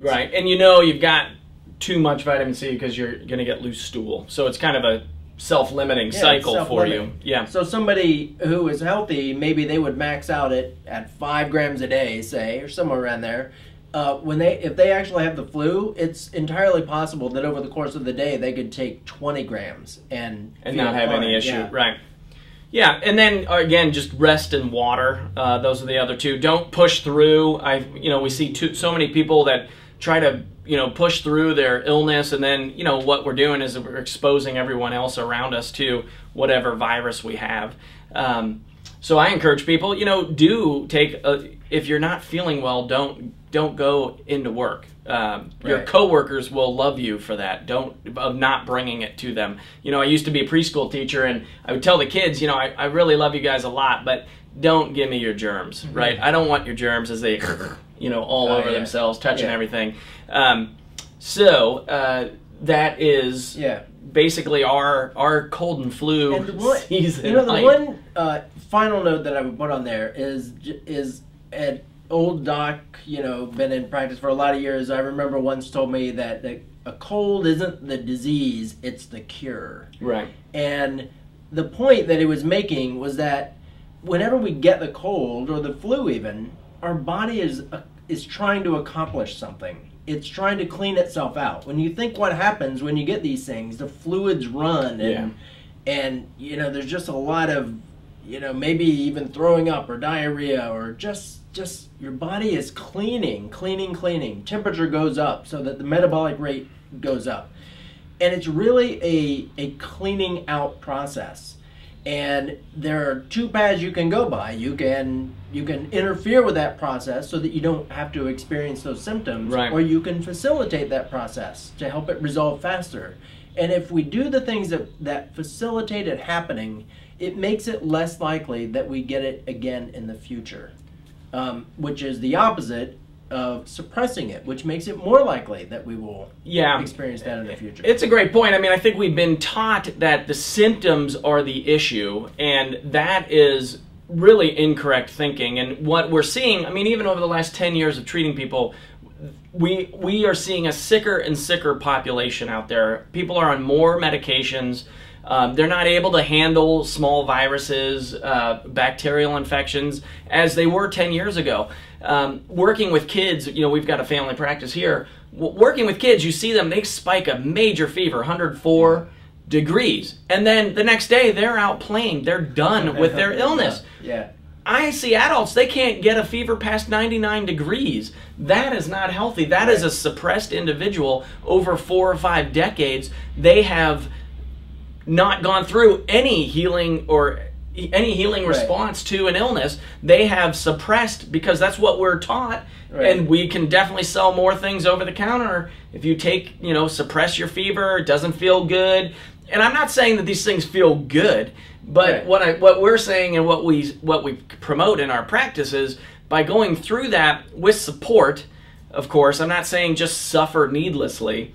Right, and you know you've got too much vitamin C because you're going to get loose stool. So it's kind of a self-limiting Yeah, cycle it's for you. Yeah. So somebody who is healthy, maybe they would max out at at five grams a day, say, or somewhere around there. Uh, when they if they actually have the flu, it's entirely possible that over the course of the day they could take twenty grams and and not have any issue. Yeah. Right. Yeah, and then again, just rest and water. Uh, those are the other two. Don't push through. I, you know, we see too, so many people that try to, you know, push through their illness, and then, you know, what we're doing is we're exposing everyone else around us to whatever virus we have. Um, so I encourage people, you know, do take. A, if you're not feeling well, don't don't go into work. Um, Your Right. coworkers will love you for that. Don't of not bringing it to them. You know, I used to be a preschool teacher, and I would tell the kids, you know, I, I really love you guys a lot, but don't give me your germs, right? I don't want your germs as they, you know, all. Oh, over yeah. themselves, touching Yeah. everything. Um, so uh, that is Yeah. basically our our cold and flu And one, season. you know, the one uh, final note that I would put on there is is an old doc. You know, been in practice for a lot of years. I remember once told me that the, a cold isn't the disease; it's the cure. right. And the point that he was making was that whenever we get the cold or the flu, even our body is is trying to accomplish something. It's trying to clean itself out. When you think what happens when you get these things, the fluids run and and you know there's just a lot of you know maybe even throwing up or diarrhea or just just your body is cleaning, cleaning, cleaning. Temperature goes up so that the metabolic rate goes up and it's really a, a cleaning out process and there are two paths you can go by you can you can interfere with that process so that you don't have to experience those symptoms Right. or you can facilitate that process to help it resolve faster and if we do the things that, that facilitate it happening it makes it less likely that we get it again in the future um, which is the opposite of suppressing it which makes it more likely that we will Yeah. experience that in the future It's a great point. I mean, I think we've been taught that the symptoms are the issue, and that is really incorrect thinking. And what we're seeing, I mean, even over the last 10 years of treating people, we we are seeing a sicker and sicker population out there. People are on more medications. Um, they're not able to handle small viruses, uh, bacterial infections as they were 10 years ago. Um, working with kids, you know, we've got a family practice here. W- working with kids, you see them, they spike a major fever, 104 degrees. And then the next day, they're out playing. They're done with their illness. yeah I see adults, they can't get a fever past 99 degrees. That is not healthy. That is a suppressed individual over four or five decades. They have not gone through any healing or any healing Right. response to an illness. They have suppressed because that's what we're taught. Right. And we can definitely sell more things over the counter if you take, you know, suppress your fever, it doesn't feel good. And I'm not saying that these things feel good, but Right. what I what we're saying and what we what we promote in our practice is by going through that with support, of course, I'm not saying just suffer needlessly,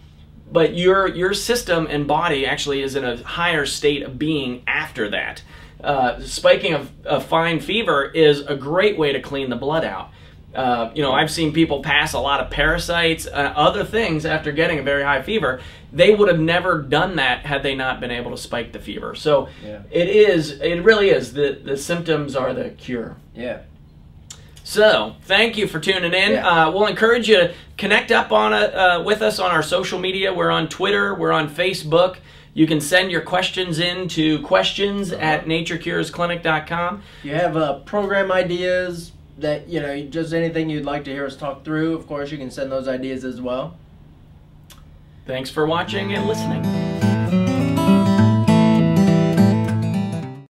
but your your system and body actually is in a higher state of being after that. Uh, spiking of a fine fever is a great way to clean the blood out. Uh, you know, I've seen people pass a lot of parasites, uh, other things after getting a very high fever. They would have never done that had they not been able to spike the fever. So Yeah. it is, it really is. The, the symptoms are the cure. yeah So, thank you for tuning in. Yeah. Uh, we'll encourage you to connect up on a, uh, with us on our social media. We're on Twitter, we're on Facebook. You can send your questions in to questions at naturecuresclinic.com. You have uh, program ideas that you know just anything you'd like to hear us talk through of course you can send those ideas as well Thanks for watching and listening.